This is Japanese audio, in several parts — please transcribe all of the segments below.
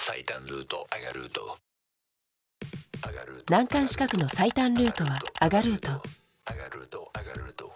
最短ルート上がルート難関資格の最短ルートは上がルート上がルート上がルート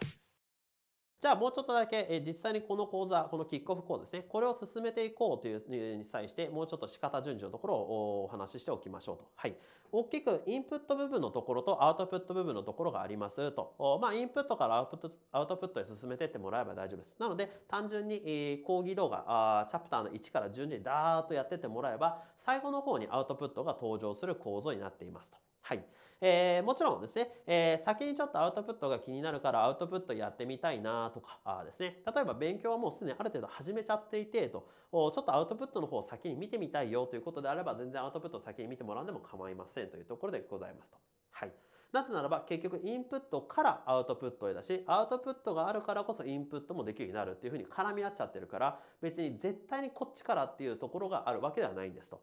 じゃあもうちょっとだけ、え実際にこの講座、このキックオフ講座ですね、これを進めていこうというに際して、もうちょっと仕方順序のところをお話ししておきましょうと。はい。大きくインプット部分のところとアウトプット部分のところがありますと。まあ、インプットからアウトプットアウトプットへ進めていってもらえば大丈夫です。なので、単純に、え講義動画あ、チャプターの1から順次にダーッとやってってもらえば、最後の方にアウトプットが登場する構造になっていますと。はい。えーもちろんですね、えー先にちょっとアウトプットが気になるからアウトプットやってみたいなとかあですね例えば勉強はもうすでにある程度始めちゃっていてとちょっとアウトプットの方を先に見てみたいよということであれば全然アウトプットを先に見てもらうんでも構いませんというところでございますと。はいなぜならば結局インプットからアウトプットへだしアウトプットがあるからこそインプットもできるようになるっていうふうに絡み合っちゃってるから別に絶対にこっちからっていうところがあるわけではないんですと。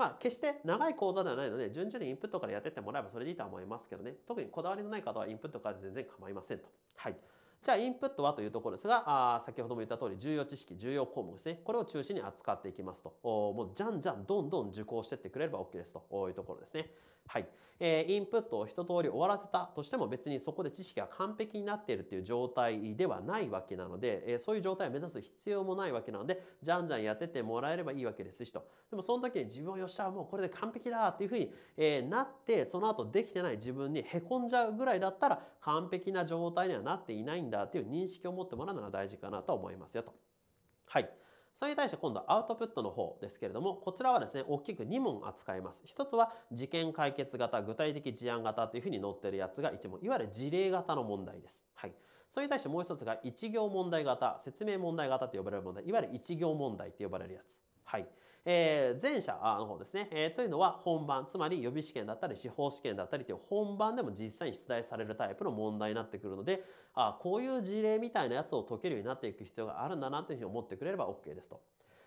まあ、決して長い講座ではないので、順々にインプットからやってってもらえばそれでいいとは思いますけどね。特にこだわりのない方はインプットから全然構いませんと。はい。じゃあ、インプットはというところですが、あ先ほども言った通り、重要知識、重要項目ですね。これを中心に扱っていきますと。おもう、じゃんじゃん、どんどん受講してってくれれば OK ですというところですね。はい。えーインプットを一通り終わらせたとしても別にそこで知識が完璧になっているっていう状態ではないわけなので、えーそういう状態を目指す必要もないわけなので、じゃんじゃんやっててもらえればいいわけですしと。でもその時に自分をよっしゃ、もうこれで完璧だっていうふうに、えーなって、その後できてない自分にへこんじゃうぐらいだったら完璧な状態にはなっていないんだっていう認識を持ってもらうのが大事かなと思いますよと。はい。それに対して今度はアウトプットの方ですけれども、こちらはですね、大きく2問扱います。一つは事件解決型、具体的事案型というふうに載ってるやつが1問。いわゆる事例型の問題です。はい。それに対してもう一つが一行問題型、説明問題型と呼ばれる問題、いわゆる一行問題と呼ばれるやつ。はい。えー前者の方ですね、えーというのは本番、つまり予備試験だったり司法試験だったりという本番でも実際に出題されるタイプの問題になってくるので、あこういう事例みたいなやつを解けるようになっていく必要があるんだなというふうに思ってくれれば OK ですと。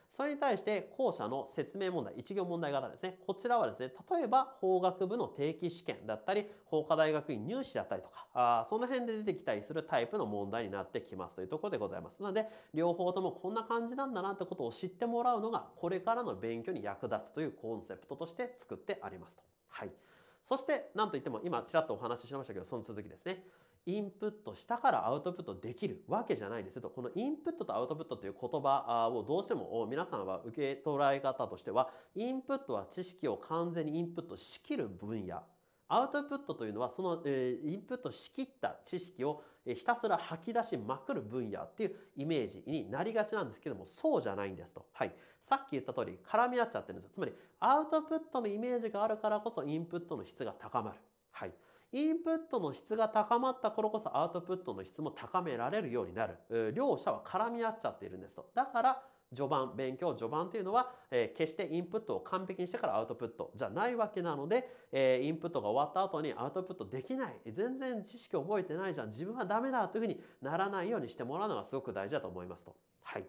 それに対して後者の説明問題、一行問題型ですね。こちらはですね、例えば法学部の定期試験だったり、法科大学院入試だったりとか、あその辺で出てきたりするタイプの問題になってきますというところでございます。なので、両方ともこんな感じなんだなってことを知ってもらうのが、これからの勉強に役立つというコンセプトとして作ってありますと。はい。そして、なんといっても今ちらっとお話ししましたけど、その続きですね。インプットしたからアウトプットできるわけじゃないですよと。このインプットとアウトプットという言葉をどうしても皆さんは受け捉え方としては、インプットは知識を完全にインプットしきる分野。アウトプットというのはその、えインプットしきった知識をひたすら吐き出しまくる分野っていうイメージになりがちなんですけどもそうじゃないんですと。はい。さっき言った通り絡み合っちゃってるんですよ。つまりアウトプットのイメージがあるからこそインプットの質が高まる。はい。インプットの質が高まった頃こそアウトプットの質も高められるようになる。両者は絡み合っちゃっているんですと。だから序盤、勉強序盤っていうのは、えー決してインプットを完璧にしてからアウトプットじゃないわけなので、えーインプットが終わった後にアウトプットできない、全然知識覚えてないじゃん、自分はダメだというふうにならないようにしてもらうのがすごく大事だと思いますと。はい。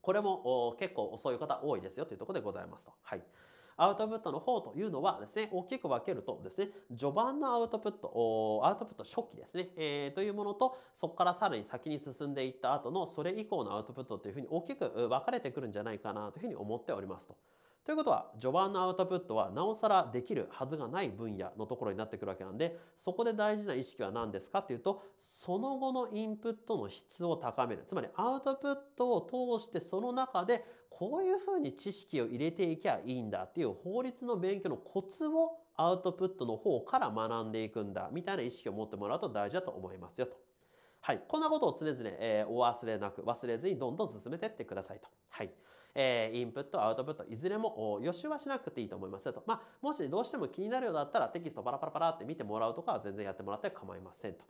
これも結構そうい方多いですよというところでございますと。はい。アウトプットの方というのはですね、大きく分けるとですね、序盤のアウトプット、アウトプット初期ですね、えーというものと、そこからさらに先に進んでいった後のそれ以降のアウトプットというふうに大きく分かれてくるんじゃないかなというふうに思っておりますと。ということは、序盤のアウトプットはなおさらできるはずがない分野のところになってくるわけなんで、そこで大事な意識は何ですかっていうと、その後のインプットの質を高める。つまりアウトプットを通してその中でこういうふうに知識を入れていきゃいいんだっていう法律の勉強のコツをアウトプットの方から学んでいくんだみたいな意識を持ってもらうと大事だと思いますよと。はい。こんなことを常々、えお忘れなく、忘れずにどんどん進めてってくださいと。はい。えーインプット、アウトプット、いずれも予習はしなくていいと思いますよと。まあ、もしどうしても気になるようだったらテキストパラパラパラって見てもらうとかは全然やってもらって構いませんと。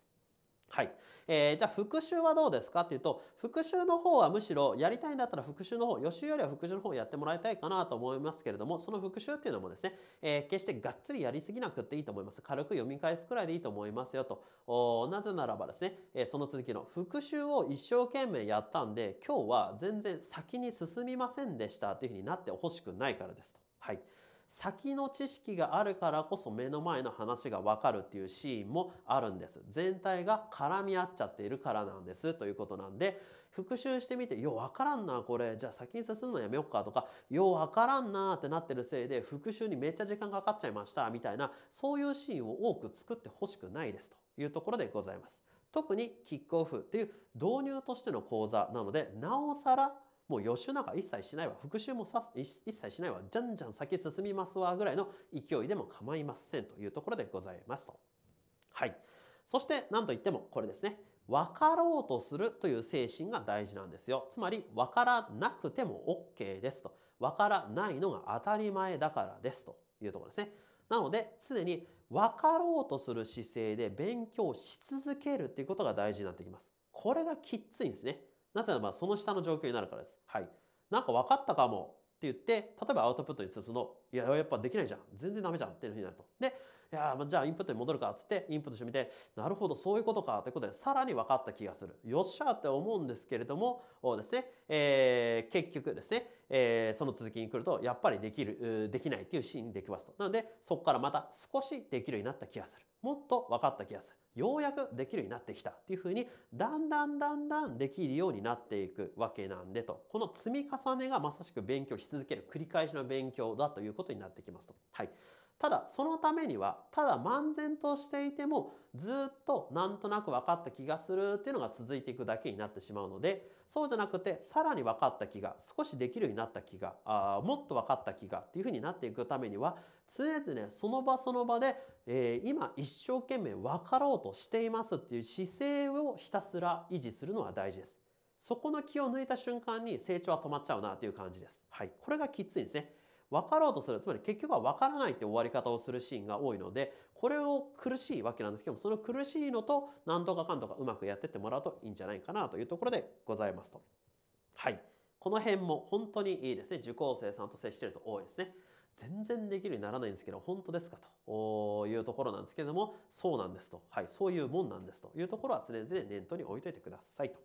はい。えーじゃあ復習はどうですかっていうと、復習の方はむしろやりたいんだったら復習の方、予習よりは復習の方をやってもらいたいかなと思いますけれども、その復習っていうのもですね、えー決してがっつりやりすぎなくていいと思います。軽く読み返すくらいでいいと思いますよと。おなぜならばですね、えーその続きの復習を一生懸命やったんで、今日は全然先に進みませんでしたっていうふうになってほしくないからですと。はい。先の知識があるからこそ目の前の話がわかるっていうシーンもあるんです。全体が絡み合っちゃっているからなんですということなんで、復習してみてようわからんなこれじゃあ先に進むのやめようかとかようわからんなってなってるせいで復習にめっちゃ時間かかっちゃいましたみたいなそういうシーンを多く作ってほしくないですというところでございます。特にキックオフっていう導入としての講座なのでなおさらもう予習なんか一切しないわ復習もさ一切しないわじゃんじゃん先進みますわぐらいの勢いでも構いませんというところでございますと。はい。そして何といってもこれですね。分かろうとするという精神が大事なんですよ。つまり分からなくても OK ですと。分からないのが当たり前だからですというところですね。なので常に分かろうとする姿勢で勉強し続けるっていうことが大事になってきます。これがきっついんですね。なぜならばその下の状況になるからです。はい。なんか分かったかもって言って、例えばアウトプットにすると、いや、やっぱできないじゃん。全然ダメじゃんっていうふうになると。で、いやじゃあインプットに戻るかっつってインプットしてみてなるほどそういうことかということでさらに分かった気がするよっしゃって思うんですけれどもですね、えー、結局ですね、えー、その続きに来るとやっぱりできるできないっていうシーンにできますとなのでそこからまた少しできるようになった気がするもっと分かった気がするようやくできるようになってきたっていうふうにだんだんだんだんできるようになっていくわけなんでとこの積み重ねがまさしく勉強し続ける繰り返しの勉強だということになってきますと。はいただそのためにはただ漫然としていてもずっとなんとなく分かった気がするっていうのが続いていくだけになってしまうのでそうじゃなくてさらに分かった気が少しできるようになった気があもっと分かった気がっていうふうになっていくためには常々その場その場で、えー、今一生懸命分かろうとしていますっていう姿勢をひたすら維持するのは大事です。そこの気を抜いた瞬間に成長は止まっちゃうなという感じです。はい。これがきついですね。分かろうとする。つまり結局は分からないって終わり方をするシーンが多いのでこれを苦しいわけなんですけどもその苦しいのと何とかかんとかうまくやってってもらうといいんじゃないかなというところでございますと。はい。この辺も本当にいいですね。受講生さんと接していると多いですね。全然できるようにならないんですけど本当ですかと。いうところなんですけれどもそうなんですと、はい、そういうもんなんですと。いうところは常々念頭に置いといてくださいと。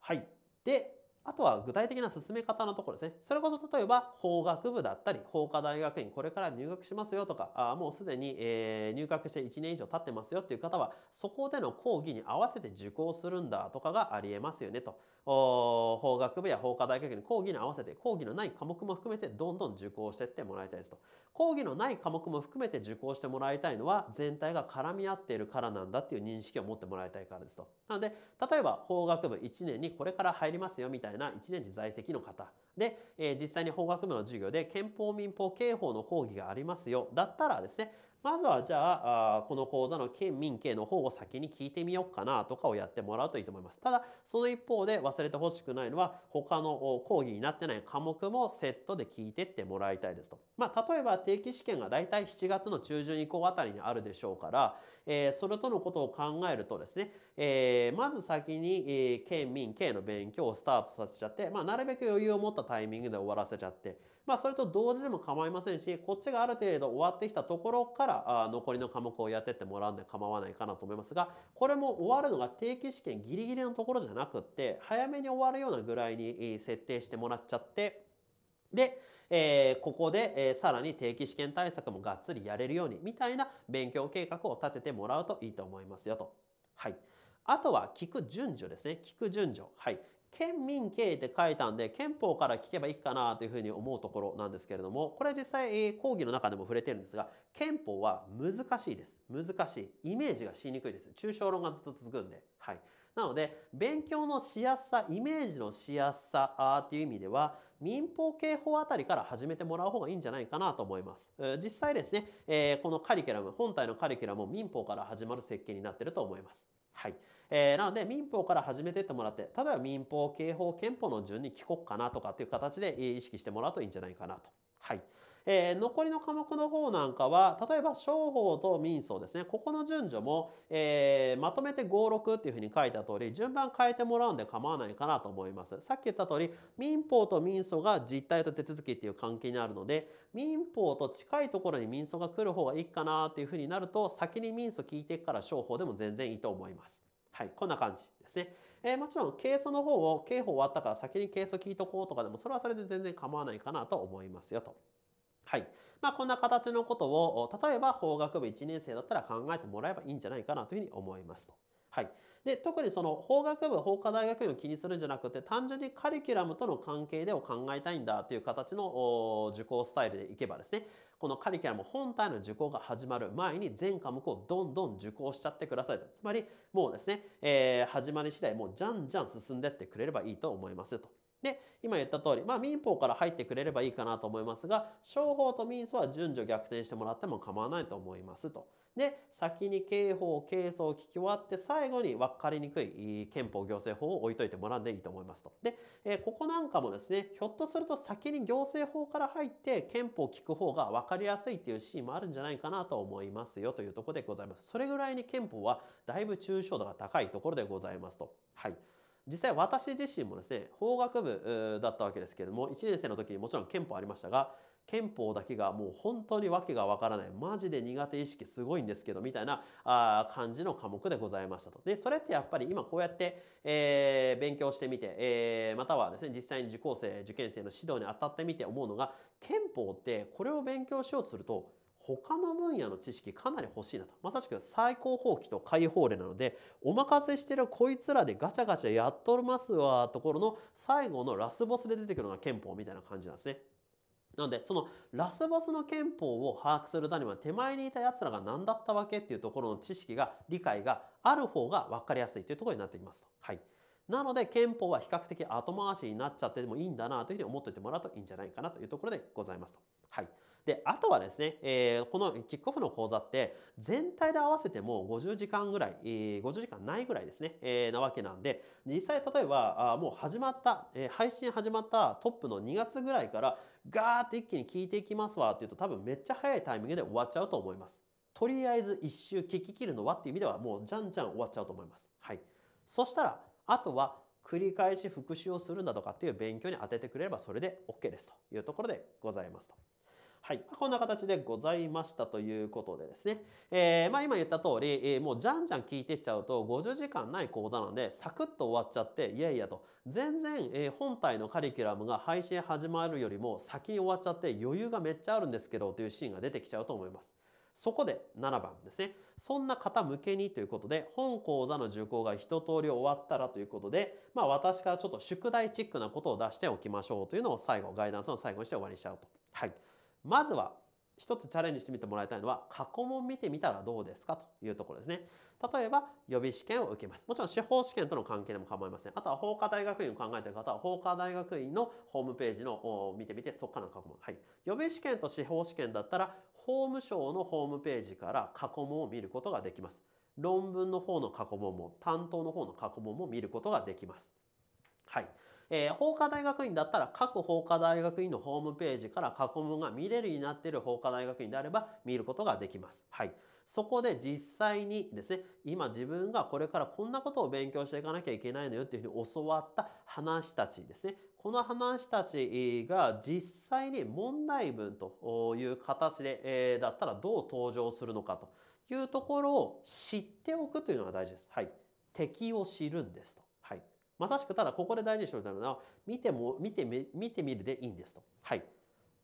はい、であとは具体的な進め方のところですね。それこそ例えば法学部だったり法科大学院これから入学しますよとかあもうすでに、えー、入学して1年以上経ってますよっていう方はそこでの講義に合わせて受講するんだとかがありえますよねと。法学部や法科大学院の講義に合わせて講義のない科目も含めてどんどん受講していってもらいたいですと。講義のない科目も含めて受講してもらいたいのは全体が絡み合っているからなんだっていう認識を持ってもらいたいからですと。なので例えば法学部1年にこれから入りますよみたいな1年次在籍の方で、えー、実際に法学部の授業で憲法民法刑法の講義がありますよだったらですねまずはじゃあこの講座の県民刑の方を先に聞いてみようかなとかをやってもらうといいと思います。ただその一方で忘れてほしくないのは他の講義になってない科目もセットで聞いてってもらいたいですと。まあ例えば定期試験がだいたい7月の中旬以降あたりにあるでしょうから、えー、それとのことを考えるとですね、えー、まず先に、えー、県民刑の勉強をスタートさせちゃって、まあなるべく余裕を持ったタイミングで終わらせちゃって、まあ、それと同時でも構いませんし、こっちがある程度終わってきたところからあ残りの科目をやってってもらうんで構わないかなと思いますが、これも終わるのが定期試験ギリギリのところじゃなくって、早めに終わるようなぐらいに設定してもらっちゃって、で、えー、ここで、えー、さらに定期試験対策もがっつりやれるようにみたいな勉強計画を立ててもらうといいと思いますよと。はい。あとは聞く順序ですね。聞く順序。はい。県民刑って書いたんで憲法から聞けばいいかなというふうに思うところなんですけれどもこれ実際講義の中でも触れてるんですが憲法は難しいです難しいイメージがしにくいです。抽象論がずっと続くんで。はい。なので勉強のしやすさイメージのしやすさっていう意味では民法刑法あたりから始めてもらう方がいいんじゃないかなと思います。実際ですね、このカリキュラム本体のカリキュラムも民法から始まる設計になってると思います。はい。えー、なので民法から始めてってもらって例えば民法刑法憲法の順に聞こうかなとかっていう形で意識してもらうといいんじゃないかなと。はい。えー、残りの科目の方なんかは例えば商法と民訴ですね。ここの順序も、えー、まとめて56っていうふうに書いた通り順番変えてもらうんで構わないかなと思います。さっき言った通り民法と民訴が実態と手続きっていう関係にあるので民法と近いところに民訴が来る方がいいかなっていうふうになると先に民訴聞いてから商法でも全然いいと思います。はい、こんな感じですね。えー、もちろん、ケースの方を、刑法終わったから先にケース聞いとこうとかでも、それはそれで全然構わないかなと思いますよと。はい。まあ、こんな形のことを、例えば法学部1年生だったら考えてもらえばいいんじゃないかなというふうに思いますと。はい。で特にその法学部法科大学院を気にするんじゃなくて単純にカリキュラムとの関係でを考えたいんだという形の受講スタイルでいけばですねこのカリキュラム本体の受講が始まる前に全科目をどんどん受講しちゃってくださいとつまりもうですね、えー始まり次第もうじゃんじゃん進んでってくれればいいと思いますと。で今言った通り、まあ、民法から入ってくれればいいかなと思いますが商法と民訴は順序逆転してもらっても構わないと思いますと。で先に刑法刑訴を聞き終わって最後に分かりにくい憲法行政法を置いといてもらうんでいいと思いますと。で、えここなんかもですねひょっとすると先に行政法から入って憲法を聞く方が分かりやすいっていうシーンもあるんじゃないかなと思いますよというところでございます。それぐらいに憲法はだいぶ抽象度が高いところでございますと。はい実際私自身もですね法学部だったわけですけれども1年生の時にもちろん憲法ありましたが憲法だけがもう本当に訳がわからないマジで苦手意識すごいんですけどみたいなあ感じの科目でございましたと。でそれってやっぱり今こうやって、えー勉強してみて、えーまたはですね実際に受講生受験生の指導に当たってみて思うのが憲法ってこれを勉強しようとすると他の分野の知識かなり欲しいなとまさしく最高法規と解法令なのでお任せしてるこいつらでガチャガチャやっとりますわところの最後のラスボスで出てくるのが憲法みたいな感じなんですね。なのでそのラスボスの憲法を把握するためには手前にいたやつらが何だったわけっていうところの知識が理解がある方が分かりやすいというところになってきますと。はいなので憲法は比較的後回しになっちゃってもいいんだなというふうに思っておいてもらうといいんじゃないかなというところでございますと。はい、であとはですね、えーこのキックオフの講座って全体で合わせても50時間ぐらい、えー50時間ないぐらいですね、えーなわけなんで実際例えばあもう始まった、えー配信始まったトップの2月ぐらいからガーって一気に聞いていきますわっていうと多分めっちゃ早いタイミングで終わっちゃうと思います。とりあえず一周聞き切るのはっていう意味ではもうじゃんじゃん終わっちゃうと思います。はい、そしたらあとは繰り返し復習をするんだとかっていう勉強に当ててくれればそれで OK ですというところでございますと。はい、こんな形でございましたということでですね、えーまあ、今言った通り、えーもうじゃんじゃん聞いてっちゃうと50時間ない講座なのでサクッと終わっちゃっていやいやと全然、えー本体のカリキュラムが配信始まるよりも先に終わっちゃって余裕がめっちゃあるんですけどというシーンが出てきちゃうと思います。そこで7番ですね。そんな方向けにということで、本講座の受講が一通り終わったらということで、まあ私からちょっと宿題チックなことを出しておきましょうというのを最後、ガイダンスの最後にして終わりにしちゃうと。はい。まずは、一つチャレンジしてみてもらいたいのは、過去問見てみたらどうですかというところですね。例えば、予備試験を受けます。もちろん司法試験との関係でも構いません。あとは法科大学院を考えている方は、法科大学院のホームページのお見てみて、そこからの過去問。はい。予備試験と司法試験だったら、法務省のホームページから過去問を見ることができます。論文の方の過去問も、担当の方の過去問も見ることができます。はい。えー法科大学院だったら各法科大学院のホームページから過去問が見れるようになっている法科大学院であれば見ることができます。はい。そこで実際にですね、今自分がこれからこんなことを勉強していかなきゃいけないのよっていうふうに教わった話たちですね。この話たちが実際に問題文という形で、えーだったらどう登場するのかというところを知っておくというのが大事です。はい。敵を知るんですと。まさしくただここで大事にしておいたのは見ても見てみ見てみるでいいんですと。はい。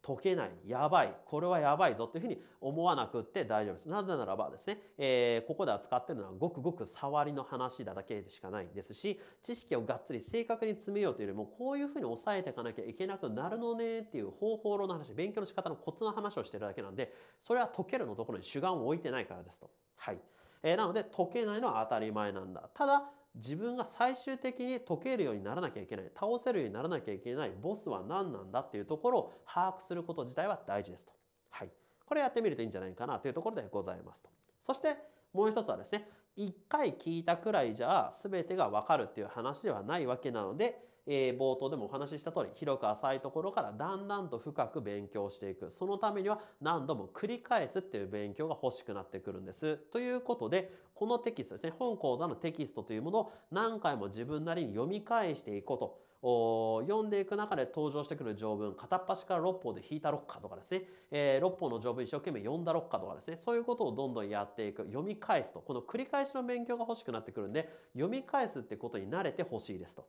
解けない、やばい、これはやばいぞというふうに思わなくって大丈夫です。なぜならばですね、えーここで扱ってるのはごくごく触りの話だけでしかないですし、知識をがっつり正確に詰めようというよりも、こういうふうに抑えていかなきゃいけなくなるのねっていう方法論の話、勉強の仕方のコツの話をしてるだけなんで、それは解けるのところに主眼を置いてないからですと。はい。えーなので解けないのは当たり前なんだ。ただ、自分が最終的に解けるようにならなきゃいけない倒せるようにならなきゃいけないボスは何なんだっていうところを把握すること自体は大事ですと。はい、これやってみるといいんじゃないかなというところでございますと。そしてもう一つはですね1回聞いたくらいじゃあ全てが分かるっていう話ではないわけなので、えー冒頭でもお話しした通り広く浅いところからだんだんと深く勉強していくそのためには何度も繰り返すっていう勉強が欲しくなってくるんです。ということでこのテキストですね本講座のテキストというものを何回も自分なりに読み返していこうと。読んでいく中で登場してくる条文片っ端から6法で引いた6かとかですね、えー、6法の条文一生懸命読んだ6かとかですねそういうことをどんどんやっていく読み返すとこの繰り返しの勉強が欲しくなってくるんで読み返すってことに慣れてほしいですと。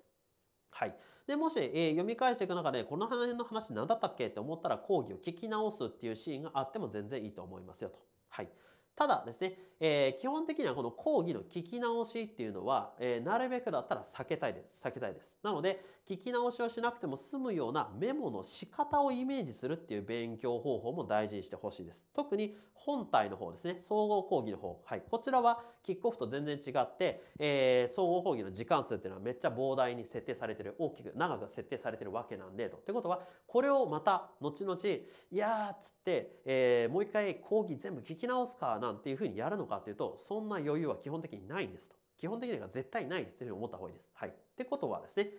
はい、でもし、えー読み返していく中でこの辺の話何だったっけって思ったら講義を聞き直すっていうシーンがあっても全然いいと思いますよと。はい、ただですね、えー基本的にはこの講義の聞き直しっていうのは、えーなるべくだったら避けたいです。避けたいです。なので、聞き直しをしなくても済むようなメモの仕方をイメージするっていう勉強方法も大事にしてほしいです。特に本体の方ですね、総合講義の方。はい。こちらはキックオフと全然違って、えー総合講義の時間数っていうのはめっちゃ膨大に設定されてる、大きく長く設定されてるわけなんでと。ってことは、これをまた後々、いやーっつって、えーもう一回講義全部聞き直すかなんていうふうにやるのかっていうと、そんな余裕は基本的にないんですと。基本的には絶対ないですというふうに思った方がいいです。はい。ってことはですね、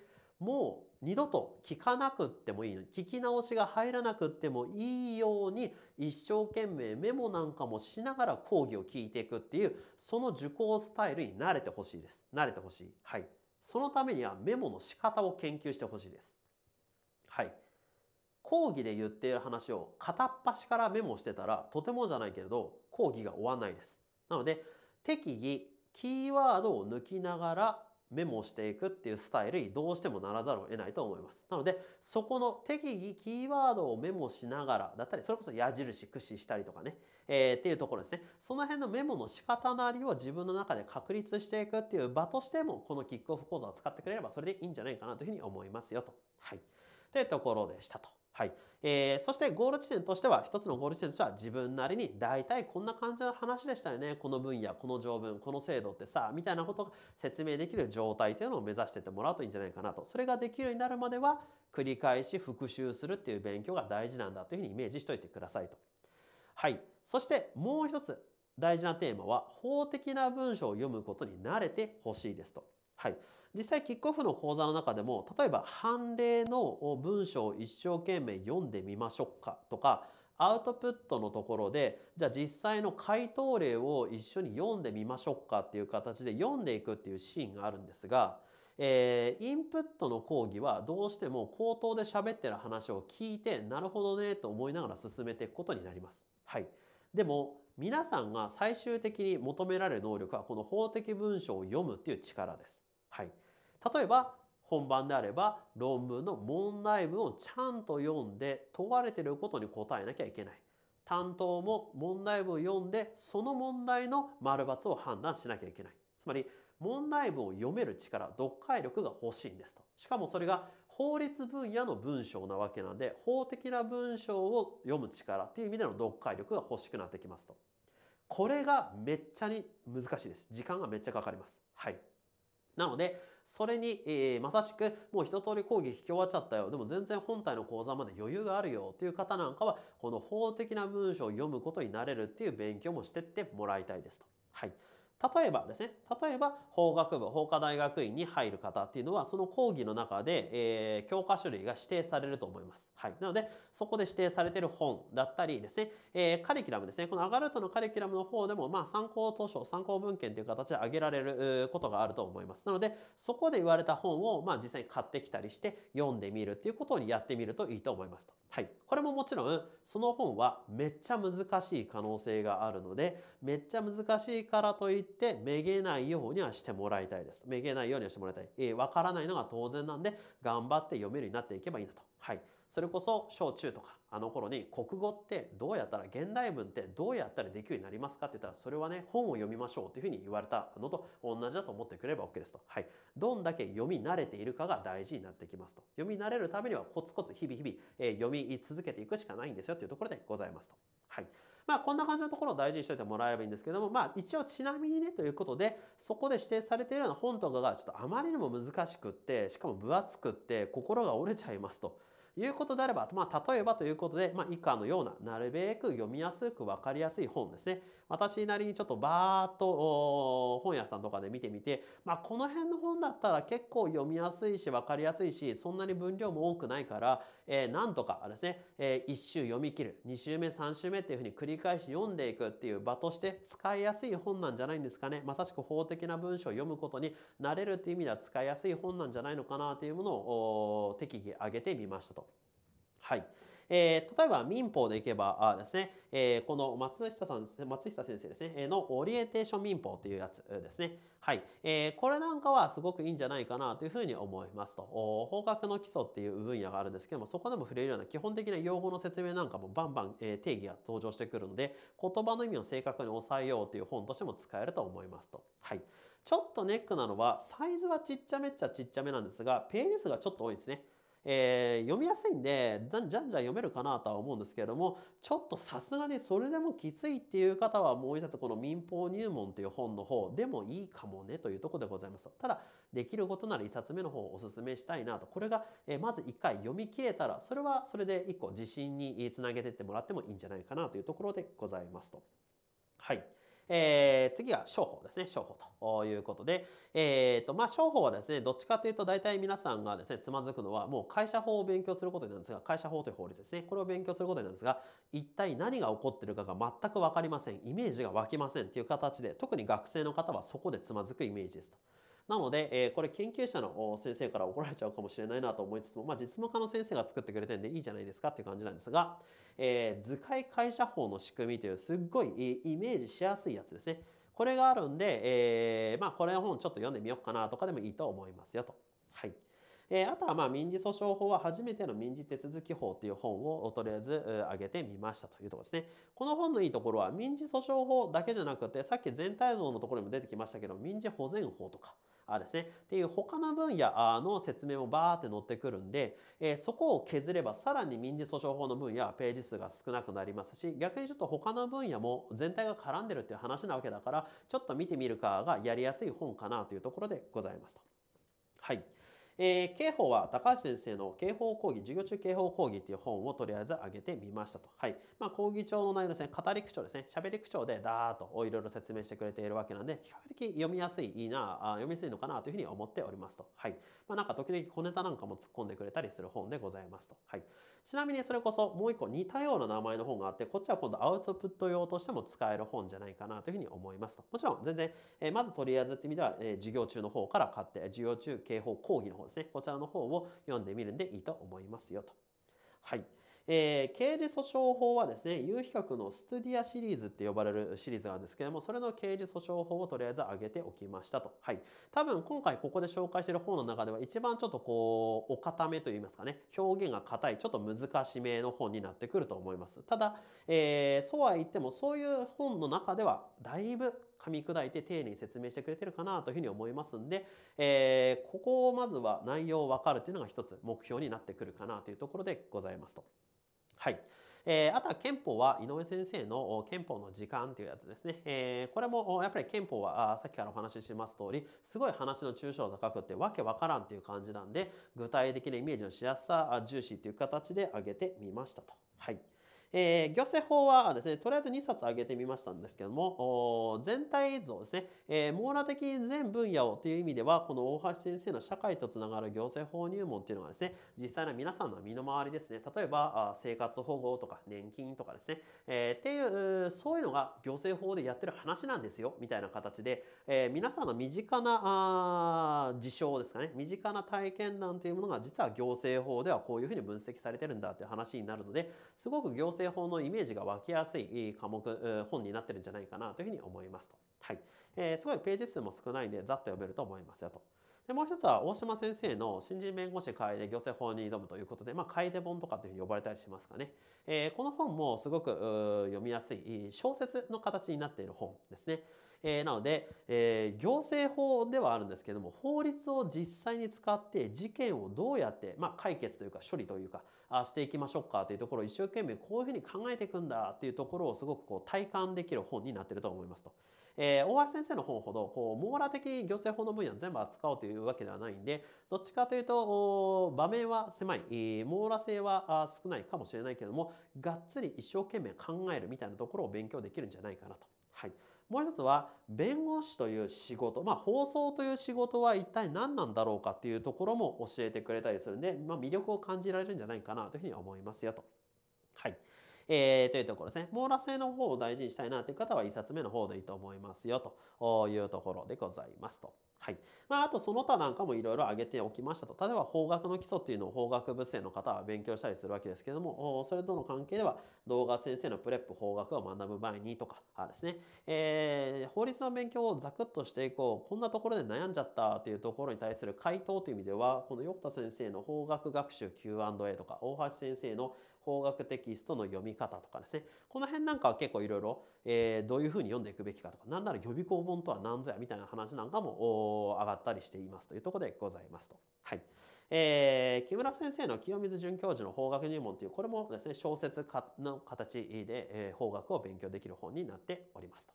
もう二度と聞かなくってもいいのに、聞き直しが入らなくってもいいように、一生懸命メモなんかもしながら講義を聞いていくっていう、その受講スタイルに慣れてほしいです。慣れてほしい。はい。そのためにはメモの仕方を研究してほしいです。はい。講義で言っている話を片っ端からメモしてたら、とてもじゃないけれど、講義が終わんないです。なので、適宜、キーワードを抜きながらメモしていくっていうスタイルにどうしてもならざるを得ないと思います。なので、そこの適宜キーワードをメモしながらだったり、それこそ矢印駆使したりとかね、えーっていうところですね。その辺のメモの仕方なりを自分の中で確立していくっていう場としても、このキックオフ講座を使ってくれればそれでいいんじゃないかなというふうに思いますよと。はい。というところでしたと。はい。えーそしてゴール地点としては、一つのゴール地点としては自分なりに大体こんな感じの話でしたよね。この分野、この条文、この制度ってさ、みたいなことが説明できる状態というのを目指してってもらうといいんじゃないかなと。それができるようになるまでは、繰り返し復習するっていう勉強が大事なんだというふうにイメージしておいてくださいと。はい。そしてもう一つ大事なテーマは、法的な文章を読むことに慣れてほしいですと。はい。実際キックオフの講座の中でも例えば判例の文章を一生懸命読んでみましょうかとかアウトプットのところでじゃあ実際の回答例を一緒に読んでみましょうかっていう形で読んでいくっていうシーンがあるんですが、えーインプットの講義はどうしても口頭で喋ってる話を聞いてなるほどねと思いながら進めていくことになります。はい、でも皆さんが最終的に求められる能力はこの法的文章を読むっていう力です。はい、例えば本番であれば論文の問題文をちゃんと読んで問われてることに答えなきゃいけない。担当も問題文を読んでその問題の丸×を判断しなきゃいけない。つまり問題文を読める力、読解力が欲しいんですと。しかもそれが法律分野の文章なわけなんで、法的な文章を読む力っていう意味での読解力が欲しくなってきますと。これがめっちゃに難しいです。時間がめっちゃかかります。はい。なので、それに、えーまさしくもう一通り講義聞き終わっちゃったよ。でも全然本体の講座まで余裕があるよっていう方なんかは、この法的な文章を読むことになれるっていう勉強もしてってもらいたいですと。はい。例えばですね、例えば法学部、法科大学院に入る方っていうのは、その講義の中で、えー教科書類が指定されると思います。はい。なので、そこで指定されてる本だったりですね、えーカリキュラムですね、このアガルトのカリキュラムの方でも、まあ、参考図書、参考文献という形で挙げられることがあると思います。なので、そこで言われた本を、まあ、実際に買ってきたりして読んでみるっていうことをやってみるといいと思いますと。はい。これももちろん、その本はめっちゃ難しい可能性があるので、めっちゃ難しいからといって、めげないようにはしてもらいたいです。めげないようにはしてもらいたい。えーわからないのが当然なんで、頑張って読めるようになっていけばいいんだと。はい。それこそ小中とかあの頃に国語ってどうやったら現代文ってどうやったらできるようになりますかって言ったらそれはね本を読みましょうというふうに言われたのと同じだと思ってくれれば OK ですと。はい。どんだけ読み慣れているかが大事になってきますと。読み慣れるためにはコツコツ日々日々、えー読み続けていくしかないんですよというところでございますと。はい。まあこんな感じのところを大事にしといてもらえればいいんですけども、まあ一応ちなみにねということで、そこで指定されているような本とかがちょっとあまりにも難しくって、しかも分厚くって心が折れちゃいますと。いうことであれば、まあ、例えばということで、まあ、以下のような、なるべく読みやすく分かりやすい本ですね。私なりにちょっとバーっと本屋さんとかで見てみて、まあ、この辺の本だったら結構読みやすいし分かりやすいし、そんなに分量も多くないから、えーなんとかですね、え1週読み切る、2週目、3週目っていうふうに繰り返し読んでいくっていう場として使いやすい本なんじゃないんですかね。まさしく法的な文章を読むことになれるっていう意味では使いやすい本なんじゃないのかなというものを適宜挙げてみましたと。はい。えー例えば民法でいけばあですね、えーこの松下さん松下先生ですね。のオリエンテーション民法っていうやつですね。はい、えーこれなんかはすごくいいんじゃないかなというふうに思いますと。法学の基礎っていう分野があるんですけどもそこでも触れるような基本的な用語の説明なんかもバンバン、え定義が登場してくるので言葉の意味を正確に抑えようという本としても使えると思いますと。はい。ちょっとネックなのはサイズはちっちゃめっちゃちっちゃめなんですがページ数がちょっと多いですね。えー読みやすいんでじゃんじゃん読めるかなとは思うんですけれどもちょっとさすがにそれでもきついっていう方はもう一つこの民法入門という本の方でもいいかもねというところでございます。ただできることなら1冊目の方をおすすめしたいなとこれが、えーまず1回読み切れたらそれはそれで1個自信につなげてってもらってもいいんじゃないかなというところでございますと。はい。えー次は商法ですね。商法ということで、えーとまあ、商法はですね、どっちかというと大体皆さんがですね、つまずくのはもう会社法を勉強することになるんですが、会社法という法律ですね。これを勉強することになるんですが、一体何が起こってるかが全く分かりません。イメージが湧きませんっていう形で、特に学生の方はそこでつまずくイメージですと。なので、えーこれ研究者の先生から怒られちゃうかもしれないなと思いつつも、まあ、実務家の先生が作ってくれてるんでいいじゃないですかっていう感じなんですが、えー図解会社法の仕組みというすっごいイメージしやすいやつですね。これがあるんで、えーまあ、これの本ちょっと読んでみようかなとかでもいいと思いますよと。はい。えあとはまあ民事訴訟法は初めての民事手続き法という本をとりあえず挙げてみましたというところですね。この本のいいところは民事訴訟法だけじゃなくてさっき全体像のところにも出てきましたけど民事保全法とかですねっていう他の分野の説明もバーって載ってくるんで、えそこを削ればさらに民事訴訟法の分野はページ数が少なくなりますし逆にちょっと他の分野も全体が絡んでるっていう話なわけだからちょっと見てみるかがやりやすい本かなというところでございますと。はい。えー刑法は高橋先生の刑法講義、授業中刑法講義っていう本をとりあえず挙げてみましたと。はい。まあ、講義帳の内容ですね、語り口調ですね、喋り口調でダーッといろいろ説明してくれているわけなんで、比較的読みやすい、いいな、あ読みやすいのかなというふうに思っておりますと。はい。まあ、なんか時々小ネタなんかも突っ込んでくれたりする本でございますと。はい。ちなみにそれこそもう一個似たような名前の本があって、こっちは今度アウトプット用としても使える本じゃないかなというふうに思いますと。もちろん全然、えーまずとりあえずって意味では、えー授業中の方から買って、授業中刑法講義の方ですね。こちらの方を読んでみるんでいいと思いますよと。はい。えー刑事訴訟法はですね、有比較のストゥディアシリーズって呼ばれるシリーズなんですけれども、それの刑事訴訟法をとりあえず挙げておきましたと。はい。多分今回ここで紹介している本の中では一番ちょっとこう、お固めといいますかね、表現が硬い、ちょっと難しめの本になってくると思います。ただ、えーそうは言ってもそういう本の中ではだいぶ噛み砕いて丁寧に説明してくれてるかなというふうに思いますんで、えーここをまずは内容を分かるというのが一つ目標になってくるかなというところでございますと。はい。えーあとは憲法は井上先生の憲法の時間というやつですね。えーこれもやっぱり憲法はさっきからお話しします通りすごい話の抽象度高くてわけわからんっていう感じなんで具体的なイメージのしやすさ重視という形で挙げてみましたと。はい。えー行政法はですね、とりあえず2冊挙げてみましたんですけども、全体像ですね、えー網羅的に全分野をという意味では、この大橋先生の社会とつながる行政法入門っていうのがですね、実際の皆さんの身の回りですね、例えば生活保護とか年金とかですね、えーっていう、そういうのが行政法でやってる話なんですよ、みたいな形で、えー皆さんの身近なあ事象ですかね、身近な体験談というものが実は行政法ではこういうふうに分析されてるんだという話になるので、すごく行政法のイメージが湧きやすい科目、本になってるんじゃないかなというふうに思いますと。はい。えーすごいページ数も少ないんで、ざっと読めると思いますよと。でもう一つは大島先生の新人弁護士会で行政法に挑むということで、まあ、楓本とかというふうに呼ばれたりしますかね。えーこの本もすごく読みやすい小説の形になっている本ですね。えーなので、えー行政法ではあるんですけども法律を実際に使って事件をどうやって、まあ、解決というか処理というかあしていきましょうかというところを一生懸命こういうふうに考えていくんだっていうところをすごくこう体感できる本になってると思いますと。えー大橋先生の本ほどこう網羅的に行政法の分野を全部扱おうというわけではないんでどっちかというと場面は狭い、えー網羅性は少ないかもしれないけどもがっつり一生懸命考えるみたいなところを勉強できるんじゃないかなと。はいもう一つは弁護士という仕事、まあ、放送という仕事は一体何なんだろうかっていうところも教えてくれたりするんで、まあ、魅力を感じられるんじゃないかなというふうに思いますよと。えーというところですね。網羅性の方を大事にしたいなという方は1冊目の方でいいと思いますよというところでございますと。はい。まあ、あとその他なんかもいろいろ挙げておきましたと。例えば法学の基礎っていうのを法学部生の方は勉強したりするわけですけども、それとの関係では動画先生のプレップ法学を学ぶ前にとかですね、えー、法律の勉強をザクッとしていこう。こんなところで悩んじゃったっていうところに対する回答という意味では、この横田先生の法学学習 Q&A とか、大橋先生の法学テキストの読み方とかですね。この辺なんかは結構いろいろ、えー、どういうふうに読んでいくべきかとか、なんなら予備校本とは何ぞやみたいな話なんかも上がったりしていますというところでございますと。はい。えー、木村先生の清水准教授の法学入門というこれもですね小説の形で、えー、法学を勉強できる本になっておりますと。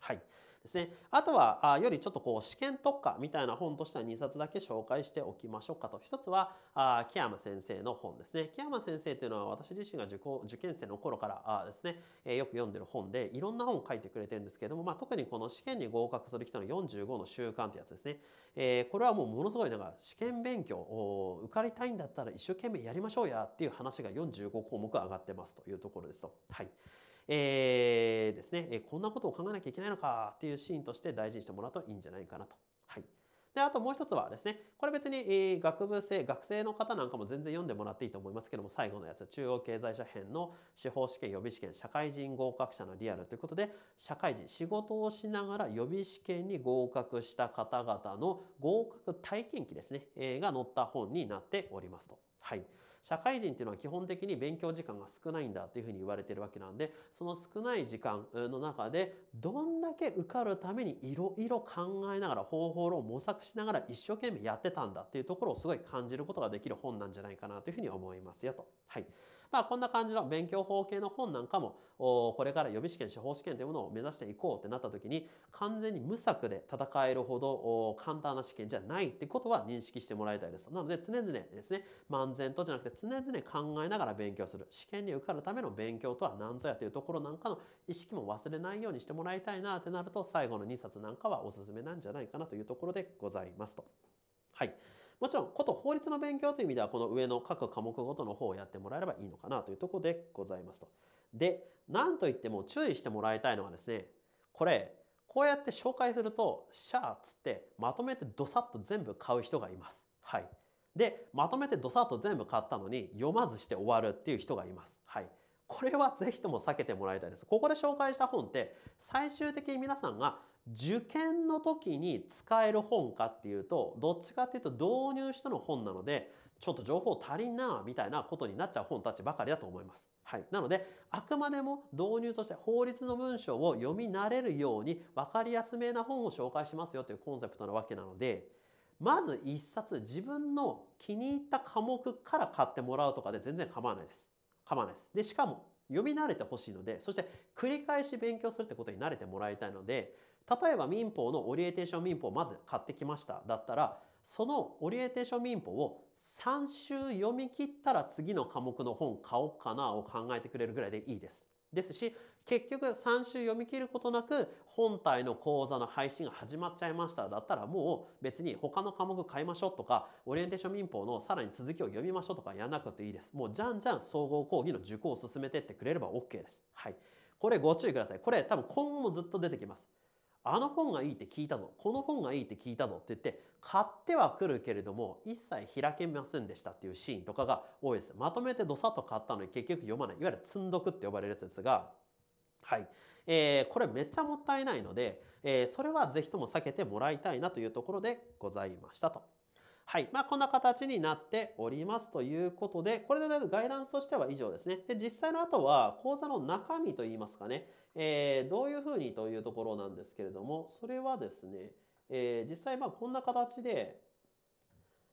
はいですね。あとは、あよりちょっとこう試験特化みたいな本としては2冊だけ紹介しておきましょうかと。一つは、あ木山先生の本ですね。木山先生というのは私自身が受講受験生の頃からあですね、えー、よく読んでる本で、いろんな本を書いてくれてるんですけれども、まあ、特にこの試験に合格する人の45の習慣ってやつですね。えー、これはもうものすごいなんか試験勉強を受かりたいんだったら一生懸命やりましょうやっていう話が45項目上がってますというところですと。はい。えー、ですね、えこんなことを考えなきゃいけないのかっていうシーンとして大事にしてもらうといいんじゃないかなと。はい。で、あともう一つはですね、これ別に、え学部生、学生の方なんかも全然読んでもらっていいと思いますけども、最後のやつ、中央経済社編の司法試験予備試験、社会人合格者のリアルということで、社会人、仕事をしながら予備試験に合格した方々の合格体験記ですね、えが載った本になっておりますと。はい。社会人っていうのは基本的に勉強時間が少ないんだっていうふうに言われてるわけなんでその少ない時間の中でどんだけ受かるためにいろいろ考えながら方法論を模索しながら一生懸命やってたんだっていうところをすごい感じることができる本なんじゃないかなというふうに思いますよと。はい。まあこんな感じの勉強法系の本なんかもこれから予備試験司法試験というものを目指していこうってなった時に完全に無策で戦えるほど簡単な試験じゃないってことは認識してもらいたいです。なので常々ですね漫然とじゃなくて常々考えながら勉強する試験に受かるための勉強とは何ぞやというところなんかの意識も忘れないようにしてもらいたいなってなると最後の2冊なんかはおすすめなんじゃないかなというところでございますと。はい。もちろん、こと法律の勉強という意味では、この上の各科目ごとの方をやってもらえればいいのかなというところでございますと。で、なんといっても注意してもらいたいのはですね、これ、こうやって紹介すると、シャーっつってまとめてドサッと全部買う人がいます。はい。で、まとめてドサッと全部買ったのに読まずして終わるっていう人がいます。はい。これはぜひとも避けてもらいたいです。ここで紹介した本って最終的に皆さんが受験の時に使える本かっていうとどっちかっていうと導入しての本なのでちょっと情報足りんなみたいなことになっちゃう本たちばかりだと思います。はい、なのであくまでも導入として法律の文章を読み慣れるように分かりやすめな本を紹介しますよというコンセプトなわけなのでまず一冊自分の気に入った科目から買ってもらうとかで全然構わないです。構わないです。でしかも読み慣れてほしいのでそして繰り返し勉強するってことに慣れてもらいたいので例えば民法のオリエンテーション民法をまず買ってきましただったらそのオリエンテーション民法を3週読み切ったら次の科目の本買おうかなを考えてくれるぐらいでいいです。ですし結局3週読み切ることなく本体の講座の配信が始まっちゃいましただったらもう別に他の科目買いましょうとかオリエンテーション民法のさらに続きを読みましょうとかやらなくていいです。もうじゃんじゃん総合講義の受講を進めてってくれれば OK です。はい。これご注意ください。これ多分今後もずっと出てきます。あの本がいいって聞いたぞ。この本がいいって聞いたぞって言って買ってはくるけれども一切開けませんでしたっていうシーンとかが多いです。まとめてどさっと買ったのに結局読まない。いわゆる積んどくって呼ばれるやつですがはい、えー、これめっちゃもったいないので、えー、それはぜひとも避けてもらいたいなというところでございましたと。はい。まあ、こんな形になっておりますということで、これでガイダンスとしては以上ですね。で、実際の後は講座の中身といいますかね、えー、どういうふうにというところなんですけれども、それはですね、えー、実際まあこんな形で、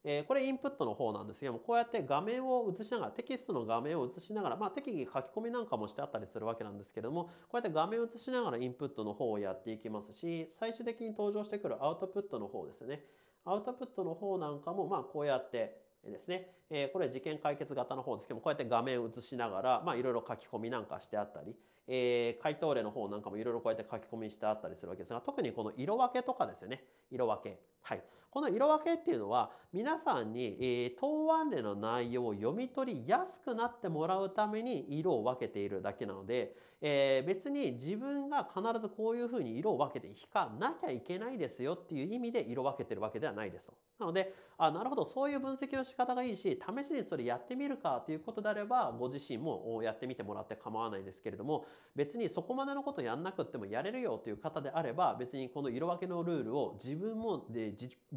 えー、これインプットの方なんですけども、こうやって画面を映しながら、テキストの画面を映しながら、まあ適宜書き込みなんかもしてあったりするわけなんですけども、こうやって画面を映しながらインプットの方をやっていきますし、最終的に登場してくるアウトプットの方ですね。アウトプットの方なんかも、まあ、こうやってですね、えー、これ事件解決型の方ですけども、こうやって画面を映しながら、まあ、いろいろ書き込みなんかしてあったり、えー、回答例の方なんかもいろいろこうやって書き込みしてあったりするわけですが、特にこの色分けとかですよね。色分け。はい。この色分けっていうのは皆さんに、えー、答案例の内容を読み取りやすくなってもらうために色を分けているだけなので、えー、別に自分が必ずこういうふうに色を分けて引かなきゃいけないですよっていう意味で色分けてるわけではないですと。なので、あ、なるほど、そういう分析の仕方がいいし、試しにそれやってみるかということであれば、ご自身もやってみてもらって構わないですけれども、別にそこまでのことやんなくってもやれるよという方であれば、別にこの色分けのルールを自分もで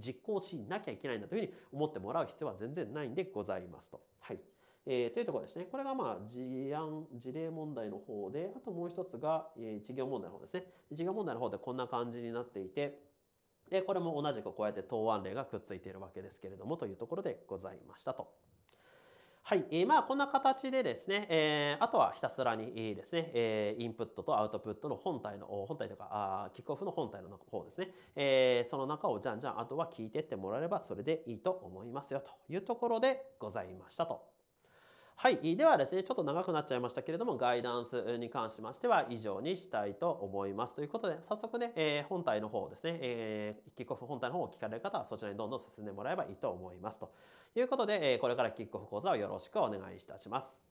実行しなきゃいけないんだというふうに思ってもらう必要は全然ないんでございますと。はい。えー、というところですね。これがまあ事案、事例問題の方で、あともう一つが、えー、事業問題の方ですね。事業問題の方でこんな感じになっていて、で、これも同じくこうやって答案例がくっついているわけですけれども、というところでございましたと。はい。えー、まあ、こんな形でですね、えー、あとはひたすらにですね、えー、インプットとアウトプットの本体の、本体とか、あキックオフの本体の方ですね、えー、その中をじゃんじゃん、あとは聞いてってもらえればそれでいいと思いますよというところでございましたと。はい。ではですね、ちょっと長くなっちゃいましたけれども、ガイダンスに関しましては以上にしたいと思います。ということで、早速ね、えー、本体の方ですね、えー、キックオフ本体の方を聞かれる方はそちらにどんどん進んでもらえばいいと思います。ということで、えー、これからキックオフ講座をよろしくお願いいたします。